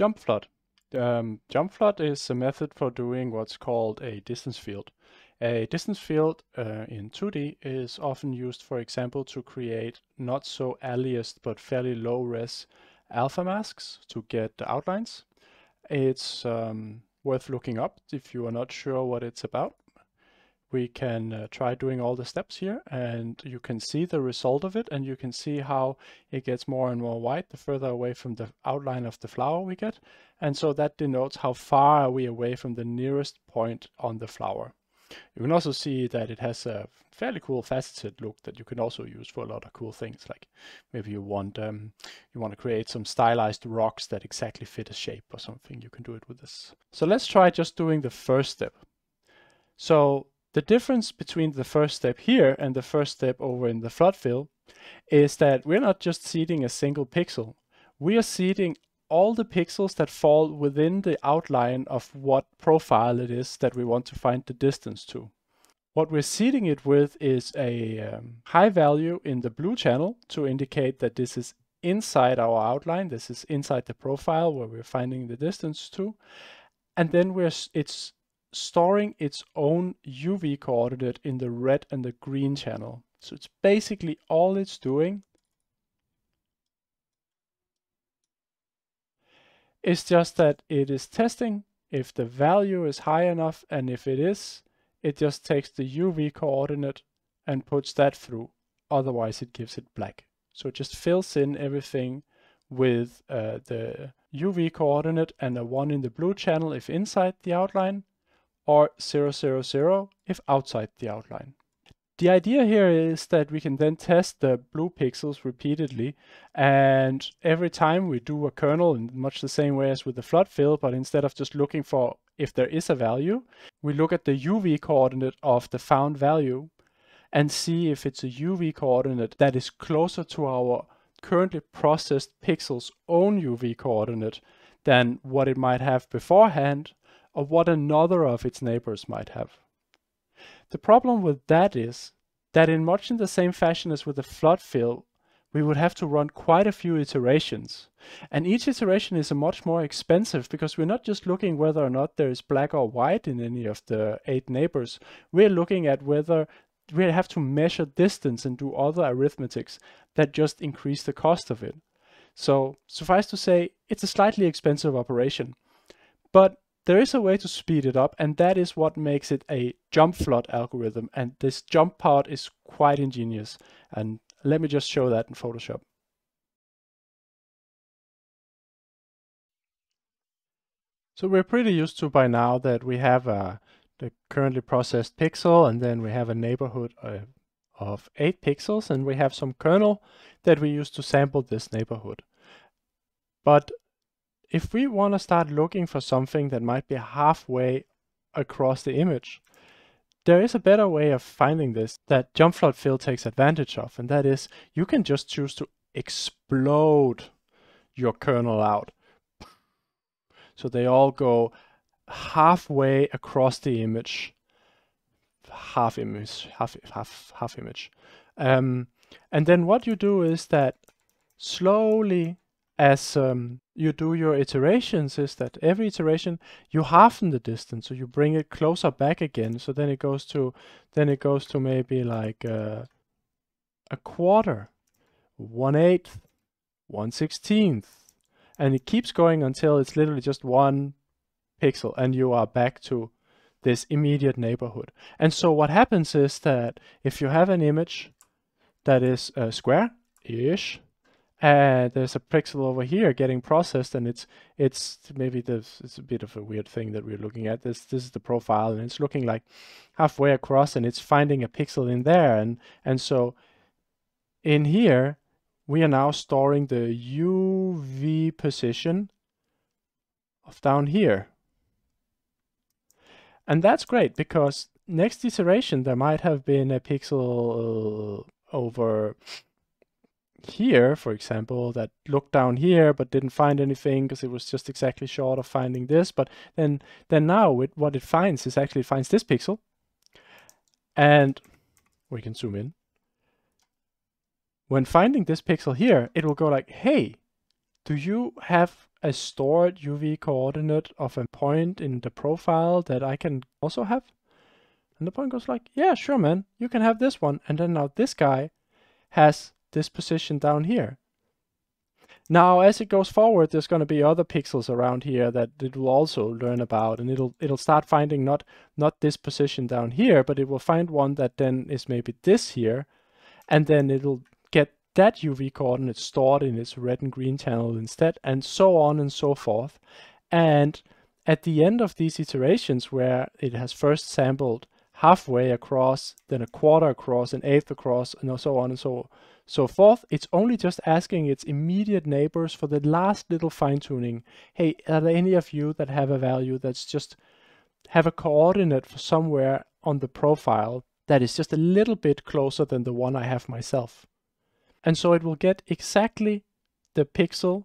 Jump flood. Um, jump flood is a method for doing what's called a distance field. A distance field uh, in 2D is often used, for example, to create not so aliased but fairly low res alpha masks to get the outlines. It's um, worth looking up if you are not sure what it's about we can uh, try doing all the steps here and you can see the result of it and you can see how it gets more and more white the further away from the outline of the flower we get and so that denotes how far are we away from the nearest point on the flower. You can also see that it has a fairly cool faceted look that you can also use for a lot of cool things like maybe you want um, you want to create some stylized rocks that exactly fit a shape or something you can do it with this. So let's try just doing the first step. So the difference between the first step here and the first step over in the flood fill is that we're not just seeding a single pixel. We are seeding all the pixels that fall within the outline of what profile it is that we want to find the distance to. What we're seeding it with is a um, high value in the blue channel to indicate that this is inside our outline. This is inside the profile where we're finding the distance to. And then we're it's storing its own UV coordinate in the red and the green channel. So it's basically all it's doing It's just that it is testing if the value is high enough and if it is, it just takes the UV coordinate and puts that through. Otherwise it gives it black. So it just fills in everything with uh, the UV coordinate and a 1 in the blue channel if inside the outline or 000 if outside the outline. The idea here is that we can then test the blue pixels repeatedly and every time we do a kernel in much the same way as with the flood fill, but instead of just looking for if there is a value, we look at the UV coordinate of the found value and see if it's a UV coordinate that is closer to our currently processed pixel's own UV coordinate than what it might have beforehand or what another of its neighbors might have. The problem with that is that in much in the same fashion as with the flood fill, we would have to run quite a few iterations. And each iteration is a much more expensive because we're not just looking whether or not there is black or white in any of the eight neighbors. We're looking at whether we have to measure distance and do other arithmetics that just increase the cost of it. So suffice to say, it's a slightly expensive operation. But there is a way to speed it up, and that is what makes it a jump flood algorithm. And this jump part is quite ingenious. And let me just show that in Photoshop. So we're pretty used to by now that we have uh, the currently processed pixel, and then we have a neighborhood uh, of eight pixels, and we have some kernel that we use to sample this neighborhood. But if we want to start looking for something that might be halfway across the image, there is a better way of finding this that jump flood fill takes advantage of, and that is you can just choose to explode your kernel out. So they all go halfway across the image, half image, half half half image. Um, and then what you do is that slowly as um, you do your iterations is that every iteration you halven the distance so you bring it closer back again. So then it goes to then it goes to maybe like uh, a quarter one eighth one sixteenth and it keeps going until it's literally just one pixel and you are back to this immediate neighborhood. And so what happens is that if you have an image that is uh, square ish and there's a pixel over here getting processed and it's it's maybe this it's a bit of a weird thing that we're looking at. This this is the profile and it's looking like halfway across and it's finding a pixel in there. And and so in here we are now storing the UV position of down here. And that's great because next iteration there might have been a pixel uh, over here, for example, that looked down here but didn't find anything because it was just exactly short of finding this. But then, then now it, what it finds is actually finds this pixel. And we can zoom in. When finding this pixel here, it will go like, hey, do you have a stored UV coordinate of a point in the profile that I can also have? And the point goes like, yeah, sure, man, you can have this one. And then now this guy has this position down here. Now, as it goes forward, there's going to be other pixels around here that it will also learn about, and it'll it'll start finding not not this position down here, but it will find one that then is maybe this here, and then it'll get that UV coordinate stored in its red and green channel instead, and so on and so forth. And at the end of these iterations, where it has first sampled halfway across, then a quarter across, an eighth across, and so on and so so forth. It's only just asking its immediate neighbors for the last little fine tuning. Hey, are there any of you that have a value that's just have a coordinate for somewhere on the profile that is just a little bit closer than the one I have myself? And so it will get exactly the pixel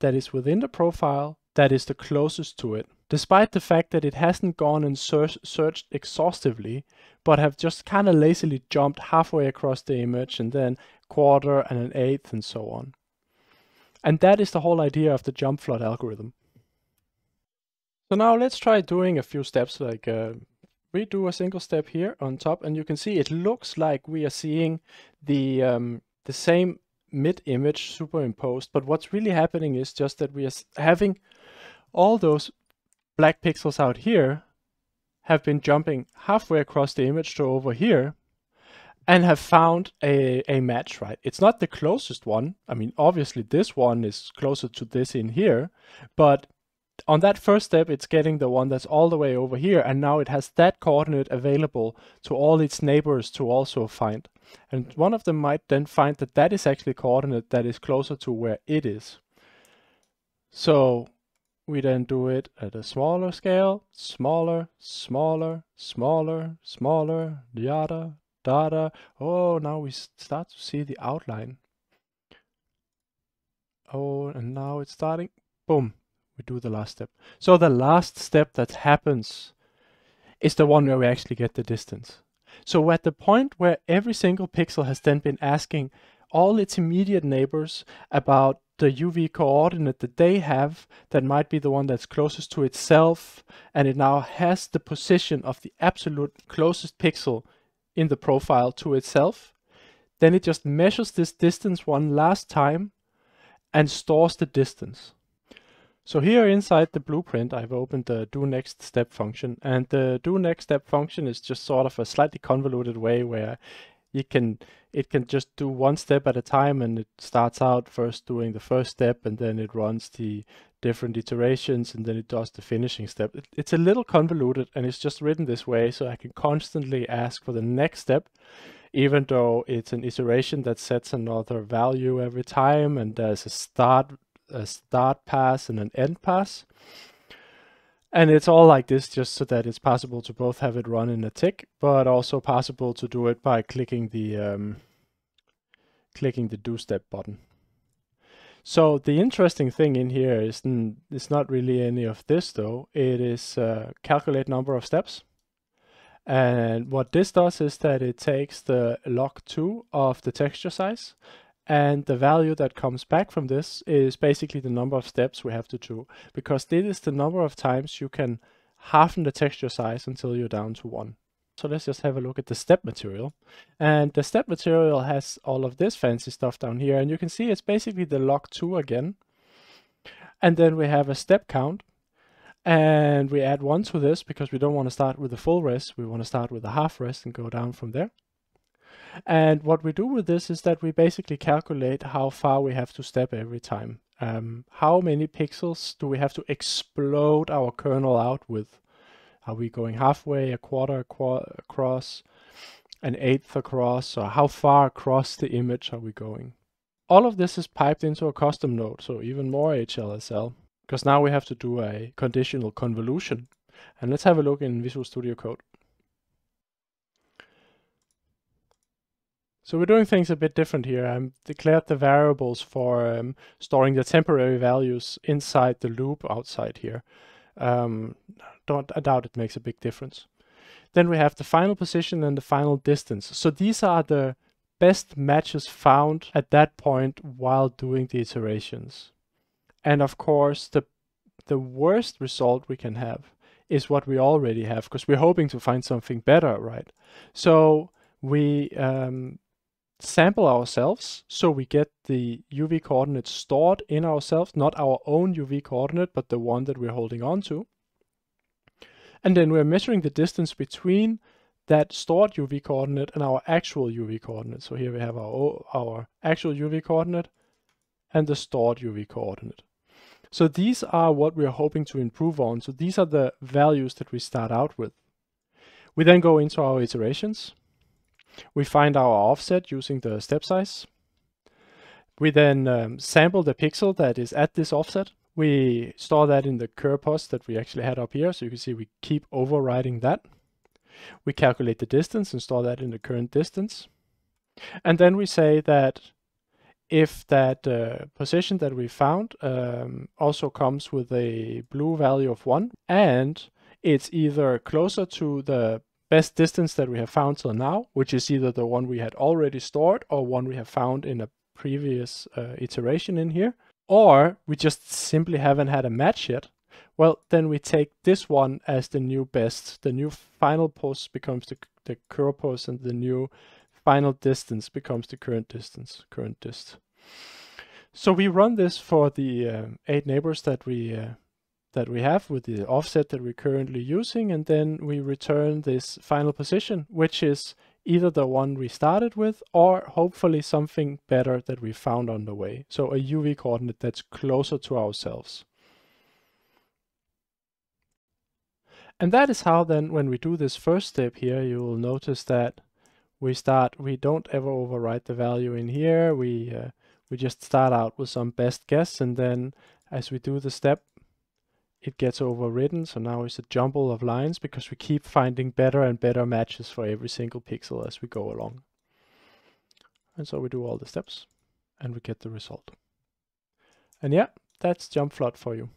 that is within the profile that is the closest to it despite the fact that it hasn't gone and searched exhaustively, but have just kind of lazily jumped halfway across the image and then quarter and an eighth and so on. And that is the whole idea of the jump flood algorithm. So now let's try doing a few steps like uh, we do a single step here on top and you can see it looks like we are seeing the um, the same mid image superimposed but what's really happening is just that we are having all those black pixels out here have been jumping halfway across the image to over here and have found a, a match, right? It's not the closest one. I mean, obviously this one is closer to this in here, but on that first step, it's getting the one that's all the way over here, and now it has that coordinate available to all its neighbors to also find. And one of them might then find that that is actually coordinate that is closer to where it is. So we then do it at a smaller scale, smaller, smaller, smaller, smaller, yada, dada. Oh, now we start to see the outline. Oh, and now it's starting. Boom, we do the last step. So the last step that happens is the one where we actually get the distance. So at the point where every single pixel has then been asking all its immediate neighbors about the UV coordinate that they have that might be the one that's closest to itself and it now has the position of the absolute closest pixel in the profile to itself. Then it just measures this distance one last time and stores the distance. So here inside the blueprint, I've opened the do next step function and the do next step function is just sort of a slightly convoluted way where you can it can just do one step at a time and it starts out first doing the first step and then it runs the different iterations and then it does the finishing step. It, it's a little convoluted and it's just written this way so I can constantly ask for the next step even though it's an iteration that sets another value every time and there's a start a start pass and an end pass. And it's all like this just so that it's possible to both have it run in a tick, but also possible to do it by clicking the um, clicking the do step button. So the interesting thing in here is it's not really any of this though. It is uh, calculate number of steps. And what this does is that it takes the log2 of the texture size and the value that comes back from this is basically the number of steps we have to do, because this is the number of times you can halven the texture size until you're down to one. So let's just have a look at the step material. And the step material has all of this fancy stuff down here. And you can see it's basically the log 2 again. And then we have a step count. And we add 1 to this because we don't want to start with the full rest. We want to start with a half rest and go down from there. And what we do with this is that we basically calculate how far we have to step every time. Um, how many pixels do we have to explode our kernel out with? Are we going halfway, a quarter across, an eighth across, or how far across the image are we going? All of this is piped into a custom node, so even more HLSL, because now we have to do a conditional convolution. And let's have a look in Visual Studio Code. So we're doing things a bit different here. I've declared the variables for um, storing the temporary values inside the loop outside here. Um, don't, I doubt it makes a big difference. Then we have the final position and the final distance. So these are the best matches found at that point while doing the iterations. And of course, the the worst result we can have is what we already have because we're hoping to find something better, right? So we um, sample ourselves so we get the UV coordinate stored in ourselves, not our own UV coordinate, but the one that we're holding on to. And then we're measuring the distance between that stored UV coordinate and our actual UV coordinate. So here we have our, our actual UV coordinate and the stored UV coordinate. So these are what we're hoping to improve on. So these are the values that we start out with. We then go into our iterations. We find our offset using the step size. We then um, sample the pixel that is at this offset. We store that in the curpos that we actually had up here. So you can see we keep overriding that. We calculate the distance and store that in the current distance. And then we say that if that uh, position that we found um, also comes with a blue value of 1 and it's either closer to the best distance that we have found till now, which is either the one we had already stored or one we have found in a previous uh, iteration in here, or we just simply haven't had a match yet, well, then we take this one as the new best. The new final post becomes the, the current post and the new final distance becomes the current distance, current dist. So we run this for the uh, eight neighbors that we uh, that we have with the offset that we're currently using, and then we return this final position, which is either the one we started with or hopefully something better that we found on the way. So a UV coordinate that's closer to ourselves. And that is how then when we do this first step here, you will notice that we start, we don't ever overwrite the value in here. We, uh, we just start out with some best guess and then as we do the step, it gets overridden. So now it's a jumble of lines because we keep finding better and better matches for every single pixel as we go along. And so we do all the steps and we get the result. And yeah, that's jump flood for you.